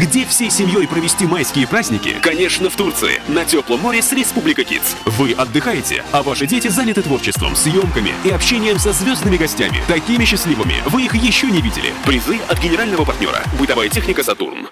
Где всей семьей провести майские праздники? Конечно, в Турции, на теплом море с Республика Кидс. Вы отдыхаете, а ваши дети заняты творчеством, съемками и общением со звездными гостями. Такими счастливыми вы их еще не видели. Призы от генерального партнера. Бытовая техника «Сатурн».